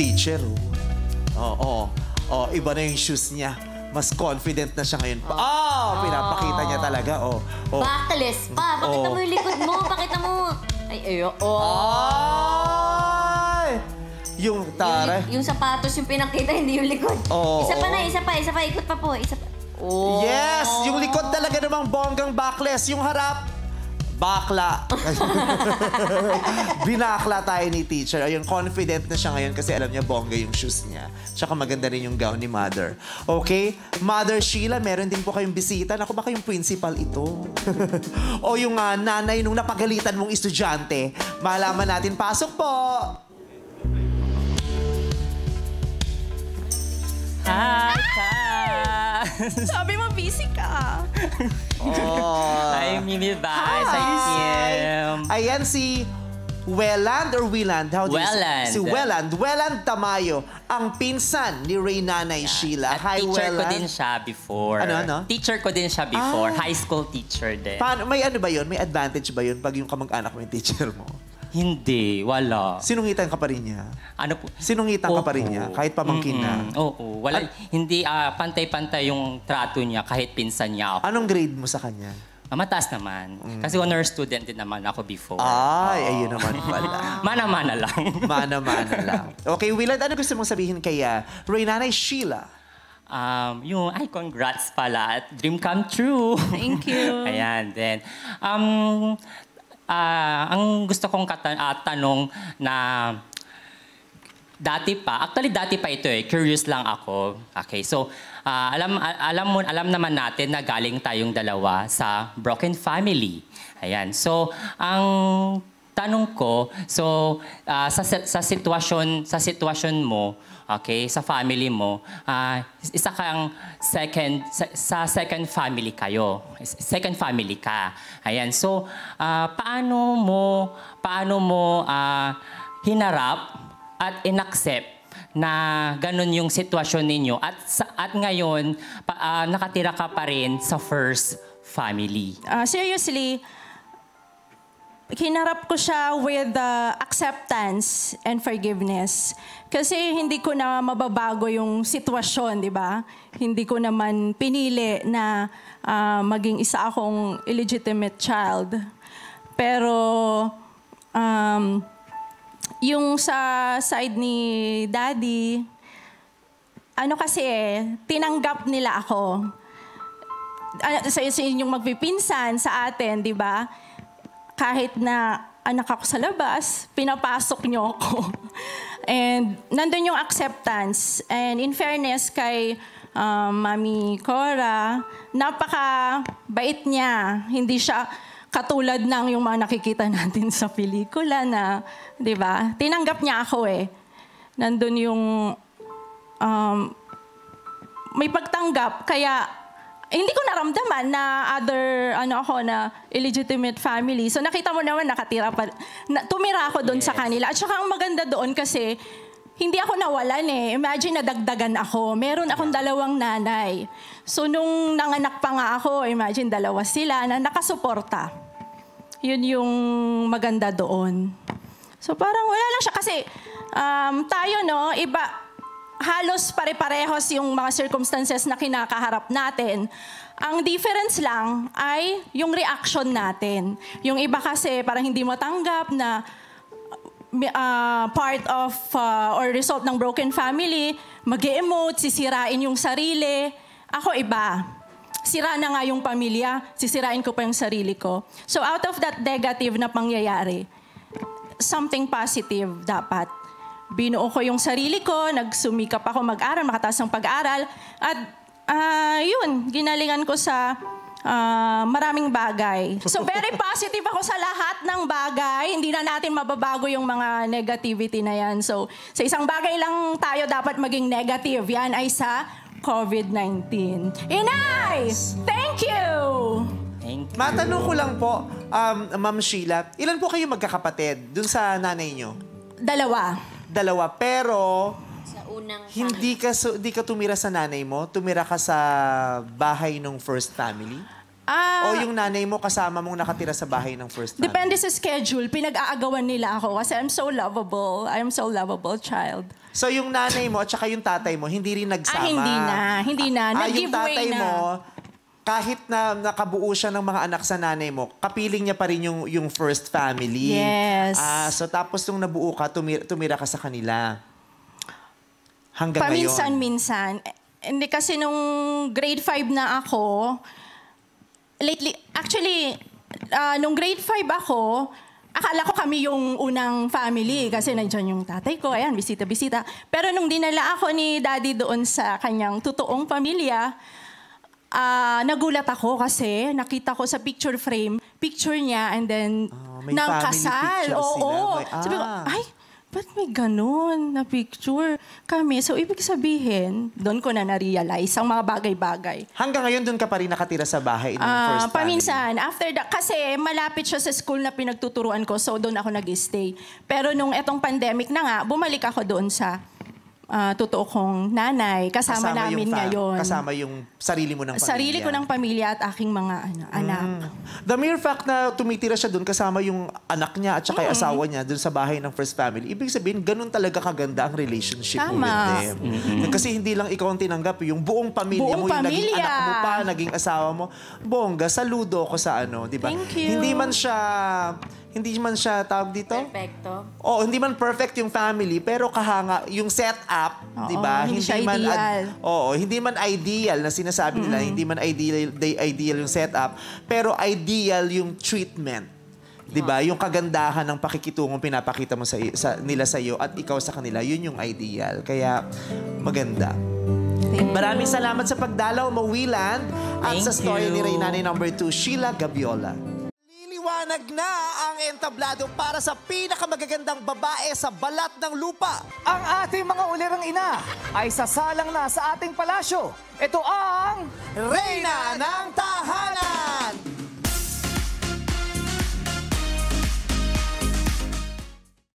teacher, oh. Oo. Oh, iba na yung shoes niya. Mas confident na siya ngayon. pa. Oh, pinapakita niya talaga. Oh, oh. Backless pa. Pakita Oo. mo yung likod mo. Pakita mo. Ay, ayo. Oh. Ay! Yung tara. Yung, yung sapatos yung pinakita, hindi yung likod. Oo. isa pa na, isa pa, isa pa. Ikot pa po. Isa pa. Oh. Yes! Yung likod talaga namang bonggang backless. Yung harap, bakla. Binakla tayo ni teacher. Ayun, confident na siya ngayon kasi alam niya bongga yung shoes niya. Tsaka maganda rin yung gown ni mother. Okay? Mother Sheila, meron din po kayong bisita. Naku, baka yung principal ito. o yung ah, nanay nung napagalitan mong estudyante. Malaman natin. Pasok po! Hi, Kat! Sabi mo, busy ka. Oh. Hi, Mimi Vice. Hi, Kim. Ayan si Welland or Willand? How do you say- Welland. Si Welland. Welland Tamayo, ang pinsan ni Ray Nanay Sheila. At Hi, teacher ko Welland. din siya before. Ano, ano? Teacher ko din siya before. Ah. High school teacher din. Paano, may ano ba yun? May advantage ba yun pag yung kamag-anak mo yung teacher mo? Hindi, wala. Sinungitan ka pa rin niya? Ano po? Sinungitan ka pa rin niya? Kahit pamangkin na? Mm-mm. Oo, wala. Hindi ah, pantay-pantay yung trato niya kahit pinsan niya ako. Anong grade mo sa kanya? Ah, mataas naman. Kasi honor student din naman ako before. Ay, ayun naman pala. Mana-mana lang. Mana-mana lang. Okay, Willard, ano gusto mong sabihin kay uh, Ray Nanay Sheila? um, yung, ay, congrats pala. at Dream come true. Thank you. Ayan, then. Um, ah, ang gusto kong kata- ah, tanong na dati pa, actually dati pa ito eh, curious lang ako. Okay, so ah, alam alam mo alam naman natin na galing tayong dalawa sa broken family. Ayan. So, ang tanong ko, so ah, sa sa sitwasyon sa sitwasyon mo, okay, sa family mo, ah, isa kang second sa, sa second family kayo. Second family ka. Ayan. So, ah, paano mo paano mo ah, hinarap at inaccept na ganun yung sitwasyon ninyo at sa, at ngayon pa, ah, nakatira ka pa rin sa first family. Ah, seriously, hinarap ko siya with uh, acceptance and forgiveness. Kasi hindi ko na mababago yung sitwasyon, di ba? Hindi ko naman pinili na ah, maging isa akong illegitimate child. Pero um, yung sa side ni daddy, ano kasi eh, tinanggap nila ako. Ano, sa, sa inyong magpipinsan sa atin, di ba? Kahit na anak ako sa labas, pinapasok niyo ako. And nandun yung acceptance. And in fairness kay um, Mami Cora, napaka-bait niya. Hindi siya katulad ng yung mga nakikita natin sa pelikula na, di ba? Tinanggap niya ako eh. Nandun yung um, may pagtanggap. Kaya hindi ko naramdaman na other, ano ako, na illegitimate family. So nakita mo naman, nakatira pa, na, tumira ako doon sa kanila. At saka ang maganda doon kasi, hindi ako nawalan eh. Imagine nadagdagan ako. Meron akong dalawang nanay. So nung nanganak pa nga ako, imagine dalawa sila na nakasuporta. Yun yung maganda doon. So parang wala lang siya kasi um, tayo no, iba, halos pare-parehos yung mga circumstances na kinakaharap natin. Ang difference lang ay yung reaction natin. Yung iba kasi parang hindi matanggap na uh, part of uh, or result ng broken family, mag emote sisirain yung sarili. Ako iba. Sira na nga yung pamilya, sisirain ko pa yung sarili ko. So out of that negative na pangyayari, something positive dapat. Binuo ko yung sarili ko, nagsumikap ako mag-aral, makataas ng pag-aral. At ah, yun, ginalingan ko sa ah, maraming bagay. So very positive ako sa lahat ng bagay. Hindi na natin mababago yung mga negativity na yan. So sa isang bagay lang tayo dapat maging negative. Yan ay sa COVID-19. Inay! Thank you! Thank you. Matanong ko lang po, um, Ma'am Sheila, ilan po kayo magkakapatid dun sa nanay nyo? Dalawa. Dalawa, pero Sa unang hindi ka, su- hindi ka tumira sa nanay mo, tumira ka sa bahay ng first family? Ah, o yung nanay mo kasama mong nakatira sa bahay ng first family? Depende sa schedule. Pinag-aagawan nila ako kasi I'm so lovable. I'm so lovable child. So yung nanay mo at saka yung tatay mo, hindi rin nagsama. Ah, hindi na. Hindi na. Ah, yung tatay na. mo, kahit na nakabuo siya ng mga anak sa nanay mo, kapiling niya pa rin yung, yung first family. Yes. Ah, so tapos nung nabuo ka, tumira, tumira ka sa kanila. Hanggang ngayon. Paminsan-minsan. Hindi kasi nung grade 5 na ako, lately, actually, ah, nung grade 5 ako, akala ko kami yung unang family kasi nandiyan yung tatay ko, ayan, bisita-bisita. Pero nung dinala ako ni daddy doon sa kanyang totoong pamilya, ah, nagulat ako kasi nakita ko sa picture frame, picture niya and then Ah, may ng kasal. Oo. May- Sabi ko, ah. ay, ba't may ganun na picture kami? So, ibig sabihin, doon ko na na-realize ang mga bagay-bagay. Hanggang ngayon, doon ka pa rin nakatira sa bahay ng Ah, first family. paminsan, after that, kasi malapit siya sa school na pinagtuturuan ko, so doon ako nag-stay. Pero nung etong pandemic na nga, bumalik ako doon sa ah, totoo kong nanay. Kasama, namin yung fa- ngayon. Kasama yung sarili mo ng pamilya. Sarili ko ng pamilya at aking mga ano, anak. The mere fact na tumitira siya doon kasama yung anak niya at saka yung asawa niya doon sa bahay ng first family, ibig sabihin, ganun talaga kaganda ang relationship mo Tama. with them. Kasi hindi lang ikaw ang tinanggap, yung buong pamilya mo, Buong yung naging pamilya. anak mo pa, naging asawa mo. Bongga, saludo ko sa ano, di ba? Thank you. Hindi man siya, hindi man siya tawag dito? Perfecto. Oo, hindi man perfect yung family, pero kahanga, yung setup, di ba? hindi siya man ideal. oo, hindi man ideal na sinasabi nila, hindi man ideal, they ideal yung setup, pero ideal yung treatment. 'Di ba? Yung kagandahan ng pakikitungong pinapakita mo sa, sa nila sa iyo at ikaw sa kanila, yun yung ideal. Kaya maganda. Thank you. Maraming salamat sa pagdalaw, Mawiland, at Thank sa story ni you. Reynani number 2, Sheila Gabiola. Liliwanag na ang entablado para sa pinakamagagandang babae sa balat ng lupa. Ang ating mga ulirang ina ay sasalang na sa ating palasyo. Ito ang Reyna ng Tahanan!